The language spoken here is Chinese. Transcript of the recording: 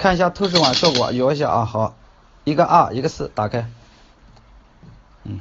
看一下透视网效果摇一下啊好一个二一个四打开。嗯。